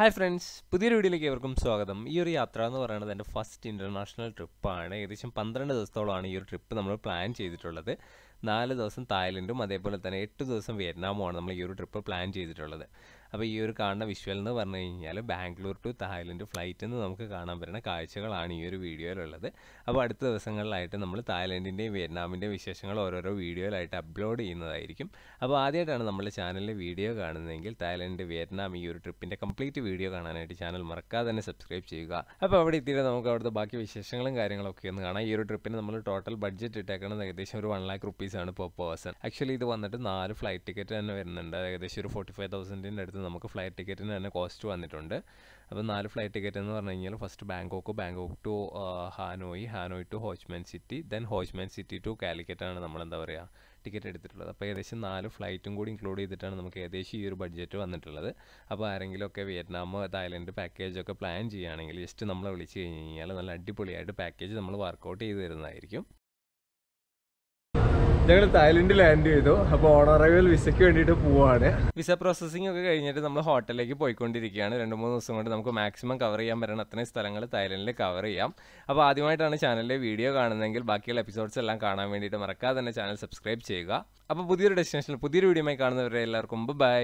Hi friends പുതിയൊരു വീഡിയോയിലേക്ക് ഏവർക്കും സ്വാഗതം. ഈ ഒരു യാത്ര എന്ന് പറയുന്നത് എന്റെ ഫസ്റ്റ് ഇന്റർനാഷണൽ ട്രിപ്പാണ് ഏകദേശം പന്ത്രണ്ട് ദിവസത്തോളമാണ് ഈ ഒരു ട്രിപ്പ് നമ്മൾ പ്ലാൻ ചെയ്തിട്ടുള്ളത്. നാല് ദിവസം തായ്ലൻഡും അതേപോലെ തന്നെ എട്ട് ദിവസം വിയറ്റ്നാമുമാണ് നമ്മൾ ഈ ഒരു ട്രിപ്പ് പ്ലാൻ ചെയ്തിട്ടുള്ളത്. അപ്പോൾ ഈ ഒരു കാണുന്ന വിഷ്വൽ എന്ന് പറഞ്ഞു കഴിഞ്ഞാൽ ബാംഗ്ലൂർ ടു തായ്ലൻഡ് ഫ്ലൈറ്റിൽ നിന്ന് നമുക്ക് കാണാൻ പറ്റുന്ന കാഴ്ചകളാണ് ഈ ഒരു വീഡിയോയിലുള്ളത് അപ്പോൾ അടുത്ത ദിവസങ്ങളിലായിട്ട് നമ്മൾ തായ്ലൻഡിന്റെയും വിയറ്റ്നാമിന്റെയും വിശേഷങ്ങൾ ഓരോരോ വീഡിയോയിലായിട്ട് അപ്ലോഡ് ചെയ്യുന്നതായിരിക്കും. അപ്പോൾ ആദ്യമായിട്ടാണ് നമ്മുടെ ചാനലിൽ വീഡിയോ കാണുന്നതെങ്കിൽ തായ്ലൻഡ് വിയറ്റ്നാം ഈ ഒരു ട്രിപ്പിന്റെ കംപ്ലീറ്റ് വീഡിയോ കാണാനായിട്ട് ചാനൽ മറക്കാതെ തന്നെ സബ്സ്ക്രൈബ് ചെയ്യുക. അപ്പോൾ അവിടെ എത്തിയിട്ട് നമുക്ക് അവിടുത്തെ ബാക്കി വിശേഷങ്ങളും കാര്യങ്ങളൊക്കെ ഒന്ന് കാണാം. ഈ ഒരു ട്രിപ്പിന് നമ്മൾ ടോട്ടൽ ബഡ്ജറ്റ് ഇട്ടേക്കുന്നത് ഏകദേശം ഒരു വൺ ലാക്ക് റുപ്പീസ് ആണ് പെർ പേഴ്സൺ ആക്ച്വലി ഇത് വന്നിട്ട് നാല് ഫ്ലൈറ്റ് ടിക്കറ്റ് തന്നെ വരുന്നുണ്ട്. ഏകദേശം ഒരു ഫോർട്ടി ഫൈവ് തൗസൻഡിന്റെ അടുത്ത് നമുക്ക് ഫ്ലൈറ്റ് ടിക്കറ്റിന് തന്നെ കോസ്റ്റ് വന്നിട്ടുണ്ട്. അപ്പോൾ നാല് ഫ്ലൈറ്റ് ടിക്കറ്റ് എന്ന് പറഞ്ഞു കഴിഞ്ഞാൽ first Bangkok Bangkok to Hanoi Hanoi to Ho Chi Minh city then Ho Chi Minh city to കാലിക്കറ്റാണ് നമ്മൾ എന്താ പറയുക ടിക്കറ്റ് എടുത്തിട്ടുള്ളത്. അപ്പോൾ ഏകദേശം നാല് ഫ്ലൈറ്റും കൂടി ഇൻക്ലൂഡ് ചെയ്തിട്ടാണ് നമുക്ക് ഏകദേശം ഈ ഒരു ബഡ്ജറ്റ് വന്നിട്ടുള്ളത്. അപ്പോൾ ആരെങ്കിലുമൊക്കെ വിയറ്റ്നാം തായ്ലൻഡ് പാക്കേജൊക്കെ പ്ലാൻ ചെയ്യുകയാണെങ്കിൽ ജസ്റ്റ് നമ്മളെ വിളിച്ച് കഴിഞ്ഞ് കഴിഞ്ഞാൽ നല്ല അടിപൊളിയായിട്ട് പാക്കേജ് നമ്മൾ വർക്കൗട്ട് ചെയ്ത് തരുന്നതായിരിക്കും. ഞങ്ങൾ തായ്ലൻഡ് ലാൻഡ് ചെയ്തു. അപ്പോൾ അറൈവൽ വിസയ്ക്ക് വേണ്ടിയിട്ട് പോവാണ്. വിസ പ്രോസസ്സിംഗ് ഒക്കെ കഴിഞ്ഞിട്ട് നമ്മൾ ഹോട്ടലിലേക്ക് പോയിക്കൊണ്ടിരിക്കുകയാണ്. രണ്ട് മൂന്ന് ദിവസം കൊണ്ട് നമുക്ക് മാക്സിമം കവർ ചെയ്യാൻ പറ്റുന്ന അത്രയും സ്ഥലങ്ങൾ തായ്ലൻഡിൽ കവർ ചെയ്യാം. അപ്പോൾ ആദ്യമായിട്ടാണ് ചാനലിലെ വീഡിയോ കാണുന്നതെങ്കിൽ ബാക്കിയുള്ള എപ്പിസോഡ്സ് എല്ലാം കാണാൻ വേണ്ടിയിട്ട് മറക്കാതെ തന്നെ ചാനൽ സബ്സ്ക്രൈബ് ചെയ്യുക. അപ്പോൾ പുതിയൊരു ഡെസ്റ്റിനേഷനിൽ പുതിയൊരു വീഡിയോ വീഡിയോയുമായി കാണുന്നവരെ എല്ലാവർക്കും ബൈ